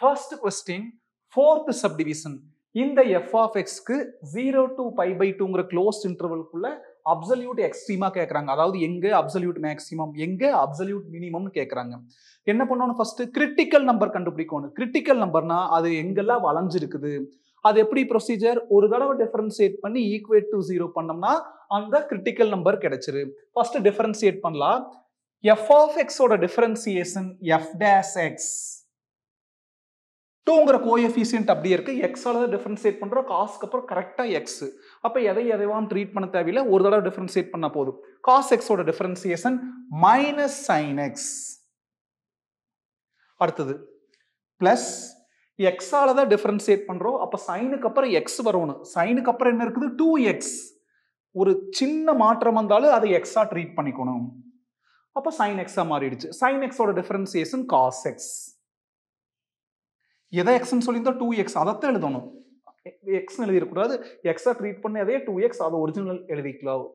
First question fourth subdivision இந்த F of எக்ஸ்க்கு zero to pi by டூங்கிற close இன்டர்வல்குள்ள அப்சல்யூட் எக்ஸ்ட்ரீமா கேட்கறாங்க அதாவது எங்க அப்சல்யூட் மேக்ஸிமம் எங்க அப்சல்யூட் மினிமம்னு கேட்கறாங்க என்ன பண்ணணும் ஃபர்ஸ்ட் கிரிட்டிக்கல் நம்பர் கண்டுபிடிக்கணும். கிரிட்டிக்கல் நம்பர்னா அது எங்கெல்லாம் வளைஞ்சிருக்குது? அது எப்படி ப்ரொசீஜர் ஒரு தடவை டிஃபரன்சியேட் பண்ணி ஈக்குவேட் டு ஜீரோ பண்ணோம்னா அந்த கிரிட்டிக்கல் நம்பர் கிடைச்சிரு. ஃபர்ஸ்ட் டிஃபரன்சியேட் பண்ணலாம். எஃப் ஆஃப் எக்ஸோட டிஃபரன்சியேஷன் எஃப் டேஸ் எக்ஸ் டூங்கிற கோஎஃபிஷியன்ட் அப்படியே இருக்கு. எக்ஸால் தான் டிஃபரன்சியேட் பண்ணுறோம் காஸ்க்கு அப்புறம் கரெக்டாக எக்ஸ் அப்போ எதை எதைவான் ட்ரீட் பண்ண தேவையில்லை. ஒரு தடவை டிஃபரன்சியேட் பண்ண போதும். காஸ் எக்ஸோட டிஃபரன்சியேஷன் மைனஸ் சைன் எக்ஸ் அடுத்தது பிளஸ் எக்ஸால் தான் டிஃபரன்சியேட் பண்ணுறோம் அப்போ சைனுக்கு அப்புறம் எக்ஸ் வரணும். சைனுக்கு அப்புறம் என்ன இருக்குது? டூ எக்ஸ் ஒரு சின்ன மாற்றம் வந்தாலும் அதை எக்ஸாக ட்ரீட் பண்ணிக்கணும். அப்போ சைன் எக்ஸாக மாறிடுச்சு. சைன் எக்ஸோட டிஃபரன்சியேஷன் காஸ் எக்ஸ் எதை எக்ஸ்ன்னு சொல்லியிருந்தா டூ எக்ஸ் அதைத்தான் எழுதணும். எக்ஸ் எழுதிடக்கூடாது எக்ஸாக ட்ரீட் பண்ணி அதே டூ எக்ஸ் அதை ஒரிஜினல் எழுதிக்கலாம்.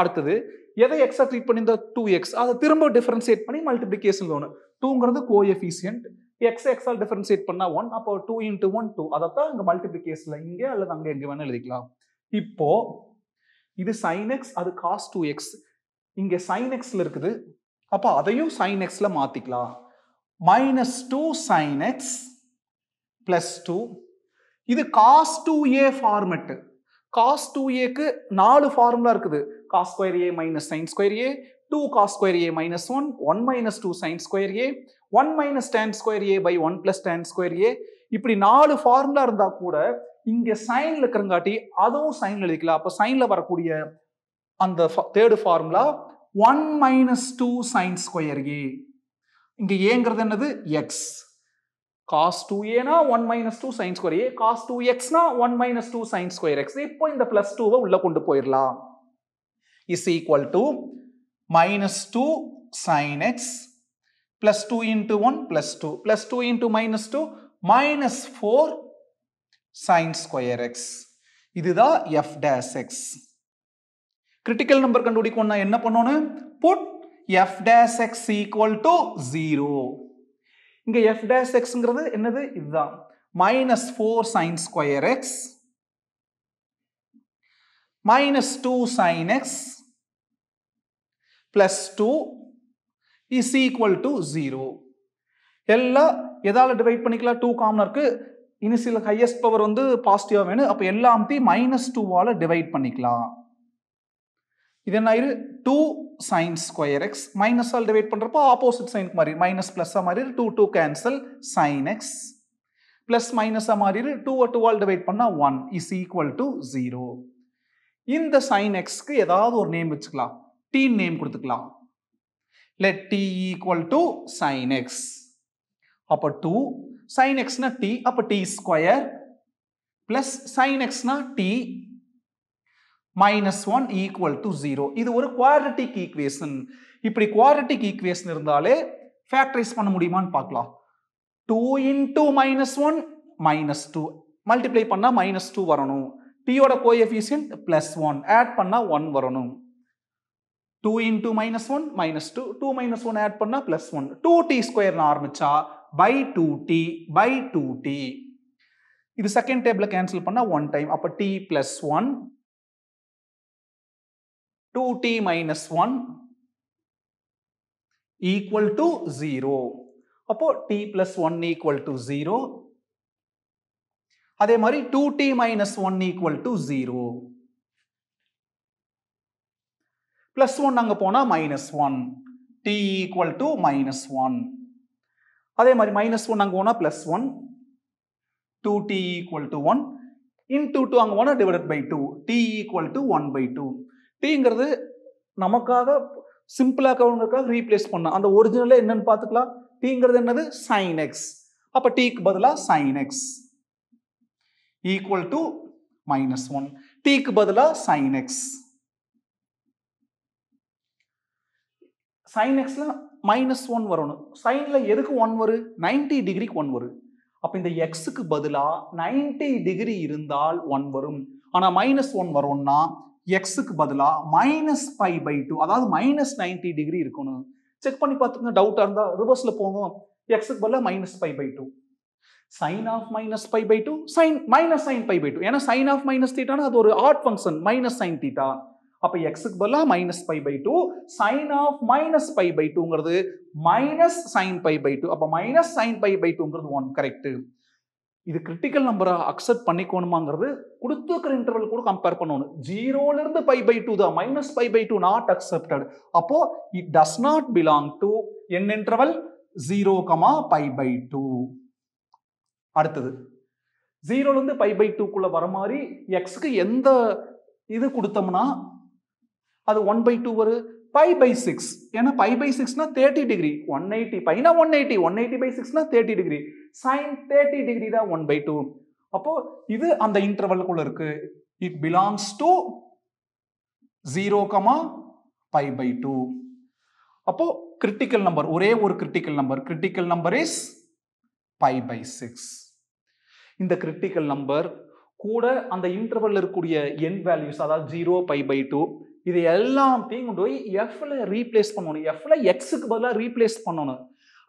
அடுத்தது எதை எக்ஸா ட்ரீட் பண்ணியிருந்தா டூ எக்ஸ் அதை திரும்ப டிஃபரன்சியேட் பண்ணி மல்டிபிளிகேஷன் தோணும் டூங்கிறது கோஎஃபிஷியன்ட் எக்ஸ் எக்ஸால் டிஃபரன்சியேட் பண்ணால் ஒன் அப்போ டூ இன்ட்டு ஒன் டூ அதைத்தான் இங்கே மல்டிபிளிகேஷன்ல இங்கே அல்லது அங்கே எங்கே வேணால் எழுதிக்கலாம். இப்போ இது சைன் எக்ஸ் அது காஸ் டூ எக்ஸ் இங்கே சைன் எக்ஸில் இருக்குது. அப்போ அதையும் சைன் எக்ஸில் மாற்றிக்கலாம் minus two sine x plus two இது cos two A format cos two ஏக்கு நாலு ஃபார்முலா இருக்குது. Cos square A minus sine square A two cos square A minus one one minus two sine square A one minus tan square A by one plus tan square A இப்படி நாலு formula இருந்தால் கூட இங்கே சைனில் இருக்கிறங்காட்டி அதுவும் சைனில் எழுதிக்கலாம். அப்போ சைனில் வரக்கூடிய அந்த third formula one minus two sine square A இங்கே ஏங்கிறது என்னது? எக்ஸ் cos டூ னா one minus two sin square. A cos two னா one minus two sin square x. இப்போ இந்த பிளஸ் டூவை உள்ள கொண்டு போயிடலாம் is equal to minus two sine x plus two into one plus two plus two into minus two minus four sine square x இதுதான் f dash x critical number கண்டுபிடிக்கணும்னா என்ன பண்ணணும் put f dash x equal to zero இங்கே f dash எக்ஸ்ங்கிறது என்னது? இதுதான். Minus four sine square x minus two sine x plus two is equal to zero எல்லாம் எதால் டிவைட் பண்ணிக்கலாம்? டூ காமன் இருக்கு. இனிஷியல் ஹையஸ்ட் பவர் வந்து பாசிட்டிவாக வேணும். அப்போ எல்லாத்தையும் மைனஸ் டூவால் டிவைட் பண்ணிக்கலாம். இது என்ன ஆயிரு? Two sine square x minus all divide பண்றப்போ ஆப்போசிட் சைனுக்கு மாறி மைனஸ் பிளஸ் மாறி two two cancel sine x plus minus மாறி டூ டூ ஆல் டிவைட் பண்ணால் one is equal to zero இந்த சைன் எக்ஸ்க்கு ஏதாவது ஒரு நேம் வச்சுக்கலாம். டி நேம் கொடுத்துக்கலாம். Let t equal to sine x அப்போ டூ சைன் எக்ஸ்னா டி அப்போ t square plus sign எக்ஸ்னா t minus one equal to zero இது ஒரு குவாட்ரட்டிக் ஈக்குவேஷன் இப்படி குவாட்ரட்டிக் ஈக்குவேஷன் இருந்தாலே ஃபேக்டரைஸ் பண்ண முடியுமான்னு பார்க்கலாம். Two into minus one minus two multiply பண்ணால் மைனஸ் டூ வரணும். டீயோட கோஎஃபிஷியன்ட் பிளஸ் ஒன் ஆட் பண்ணால் ஒன் வரணும். Two into minus one minus two two minus one add பண்ணால் பிளஸ் ஒன் டூ டி ஸ்கொயர்னு ஆரம்பிச்சா by two t by two t இது second டேபிளை கேன்சல் பண்ணால் ஒன் டைம் அப்போ t plus one 2t minus 1 equal to 0. அப்போ t plus 1 equal to 0. அதே மாதிரி 2t minus 1 equal to 0. plus 1 அங்க போனா minus 1. t equal to minus 1. அதே மாதிரி minus 1 அங்க போனா plus 1. 2t equal to 1. into 2 அங்க போனா divided by 2. t equal to 1 by 2. டீங்கிறது நமக்காக சிம்பிளாக்கவங்களுக்காக ரீப்ளேஸ் பண்ணலாம் அந்த ஒரிஜினலே என்னன்னு பார்த்துக்கலாம். டீங்கிறது என்னது? சைன் எக்ஸ் அப்போ டீக்கு பதிலாக sine x equal to minus one டீக்கு பதிலாக சைன் எக்ஸ் சைன் எக்ஸில் மைனஸ் ஒன் வரணும். சைனில் எதுக்கு ஒன் வரும் நைன்டி டிகிரிக்கு ஒன் வரும் அப்போ இந்த எக்ஸுக்கு பதிலாக நைன்டி டிகிரி இருந்தால் ஒன் வரும். ஆனால் மைனஸ் ஒன் வரும்னா எக்ஸுக்கு பதிலாக மைனஸ் பை பை டூ அதாவது மைனஸ் நைன்டி டிகிரி இருக்கணும். செக் பண்ணி பார்த்துங்க டவுட்டாக இருந்தால் ரிவர்ஸில் போகும் எக்ஸுக்கு பதிலாக minus pi by two sine of minus pi by two sine minus sine pi by two ஏன்னா சைன் ஆஃப் மைனஸ் தீட்டானா அது ஒரு odd function minus sine theta அப்போ எக்ஸுக்கு பதிலாக minus pi by two sine of minus pi by டூங்கிறது minus sine pi by two அப்போ minus sine pi by டூங்கிறது one correct இது கிரிட்டிக்கல் நம்பரை அக்செப்ட் பண்ணிக்கணுமாங்கிறது கொடுத்துருக்கிற இன்டர்வல் கூட கம்பேர் பண்ணணும். ஜீரோலேருந்து பை பை டூ தான். Minus pi by two not accepted அப்போ it does not belong to an interval zero comma pi by two அடுத்தது. ஜீரோலேருந்து பை பை டூக்குள்ளே வர மாதிரி எக்ஸ்க்கு எந்த இது கொடுத்தோம்னா அது ஒன் பை டூ வரும். பை பை சிக்ஸ் ஏன்னா பை பை சிக்ஸ்னா thirty degree one eighty பைனா one eighty one eighty by சிக்ஸ்னா thirty degree sine thirty degree தான் ஒன் பை டூ அப்போ இது அந்த இன்டர்வல்குள்ள இருக்கு. It belongs to zero comma pi by two அப்போ கிரிட்டிக்கல் நம்பர் ஒரே ஒரு critical number critical number is pi by six இந்த கிரிட்டிக்கல் நம்பர் கூட அந்த இன்டர்வல் இருக்கக்கூடிய என் வேல்யூஸ் அதாவது ஜீரோ பை பை டூ இது எல்லாத்தையும் கொண்டு போய் எஃப்ல ரீப்ளேஸ் பண்ணணும். எஃப்ல எக்ஸுக்கு பதிலாக ரீப்ளேஸ் பண்ணணும்.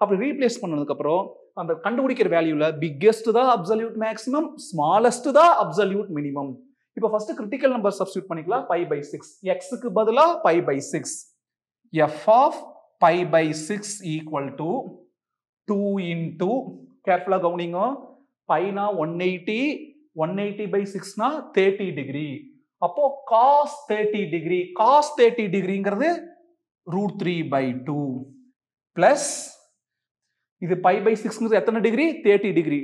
அப்படி ரீப்ளேஸ் பண்ணதுக்கப்புறம் அந்த கண்டுபிடிக்கிற வேல்யூவில் பிக்கெஸ்ட் தான் அப்சல்யூட் மேக்ஸிமம் ஸ்மாலஸ்ட் தான் அப்சல்யூட் மினிமம் இப்போ ஃபர்ஸ்ட் கிரிட்டிக்கல் நம்பர் சப்ஸ்டியூட் பண்ணிக்கலாம். பை பை சிக்ஸ் எக்ஸுக்கு பதிலாக pi by six f of pi by six equal to two into கேர்ஃபுல்லாக கவுனிங்கோ. பைனா one eighty one eighty by சிக்ஸ்னா thirty degree அப்போ cos thirty degree cos thirty டிகிரிங்கிறது root three by two plus இது pi by சிக்ஸ்ங்கிறது எத்தனை degree thirty degree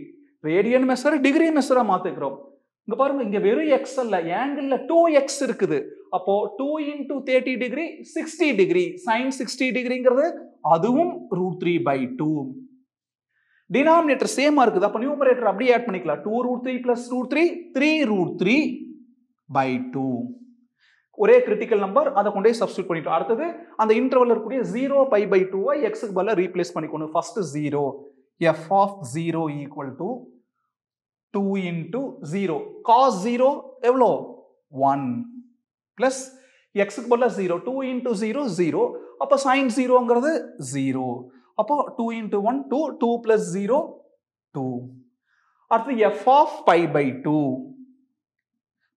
radian measure degree மெஷராக மாத்திக்கிறோம் இங்கே பாருங்க இங்கே வெறும் எக்ஸ் அல்ல ஏங்கிளில் டூ எக்ஸ் இருக்குது. அப்போ two into thirty degree sixty degree sine sixty டிகிரிங்கிறது அதுவும் root three by two denominator சேமாக இருக்குது. அப்போ நியூமரேட்டர் அப்படியே ஆட் பண்ணிக்கலாம். Two root three plus root three three root three by two ஒரே கிரிட்டிக்கல் நம்பர் அதை கொண்டே சப்ஸ்டியூட் பண்ணிட்டோம். அடுத்தது அந்த இன்டர்வல் இருக்கக்கூடிய ஜீரோ பை பை டூவை எக்ஸுக்கு பதிலாக ரீப்ளேஸ் பண்ணிக்கணும். First zero f of zero equal to two into zero cos zero எவ்வளோ? ஒன் ப்ளஸ் எக்ஸுக்கு பதிலாக zero two into zero zero அப்போ சைன் ஜீரோங்கிறது ஜீரோ அப்போ two into one two two plus zero two அடுத்து f of pi by two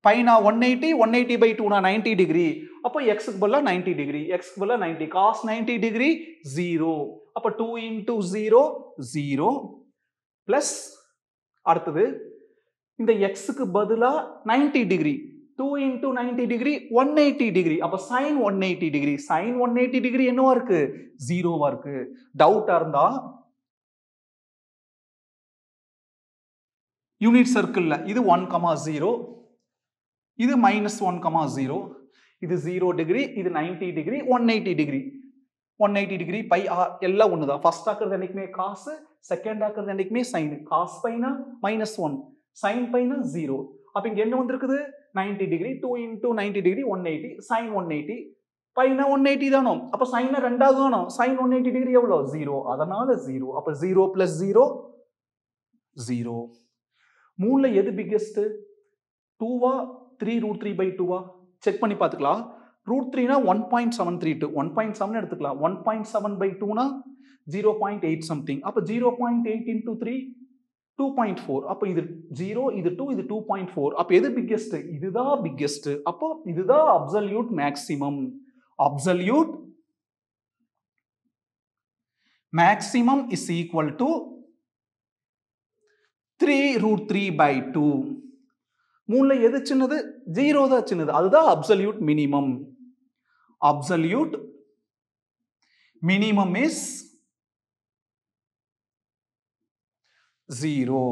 பைனா one eighty one eighty by டூனா ninety degree அப்போ எக்ஸுக்கு பதிலாக நைன்டி டிகிரி எக்ஸ்க்கு பதிலாக ninety cos ninety degree zero அப்போ two into zero zero plus அடுத்தது இந்த எக்ஸுக்கு பதிலாக ninety degree two into ninety degree one eighty degree அப்போ sine one eighty degree sine one eighty degree என்னவா இருக்கு? ஜீரோவா இருக்கு. டவுட்டாக இருந்தா யூனிட் சர்க்கிளில் இது ஒன் கமா ஜீரோ இது மைனஸ் ஒன் கமா ஜீரோ இது ஜீரோ டிகிரி இது ninety degree one eighty degree one eighty degree pi are எல்லாம் ஒன்று தான் ஃபர்ஸ்ட் ஆக்குறது என்றைக்குமே காசு செகண்ட் ஆக்குறது என்றைக்குமே சைனு காஸ் பைனா மைனஸ் ஒன் சைன் பைனா ஜீரோ அப்போ இங்கே என்ன வந்திருக்குது? Ninety degree two into ninety degree one eighty sine one eighty பைனா one eighty தானோ? அப்போ சைனா ரெண்டாவது தானோ? சைன் ஒன் எயிட்டி டிகிரி எவ்வளோ? ஜீரோ அதனால ஜீரோ அப்போ ஜீரோ பிளஸ் ஜீரோ ஜீரோ மூணுல எது பிக்கெஸ்ட் டூவா த்ரீ ரூட் த்ரீ பை டூவா செக் பண்ணி பார்த்துக்கலாம். Root த்ரீனா one point seven three two one point seven எடுத்துக்கலாம். ஒன் பாயிண்ட் செவன் பை டூனா ஜீரோ பாயிண்ட் எயிட் சம்திங் அப்போ zero point eight into three two point four அப்போ இது zero இது two இது டூ பாயிண்ட் ஃபோர் அப்போ எது பிக்கெஸ்ட் இதுதான் பிக்கெஸ்ட் அப்போ இதுதான் absolute maximum absolute maximum is equal to three root three by two மூணில் எது சின்னது? ஜீரோ தான் சின்னது. அதுதான் absolute minimum absolute minimum is zero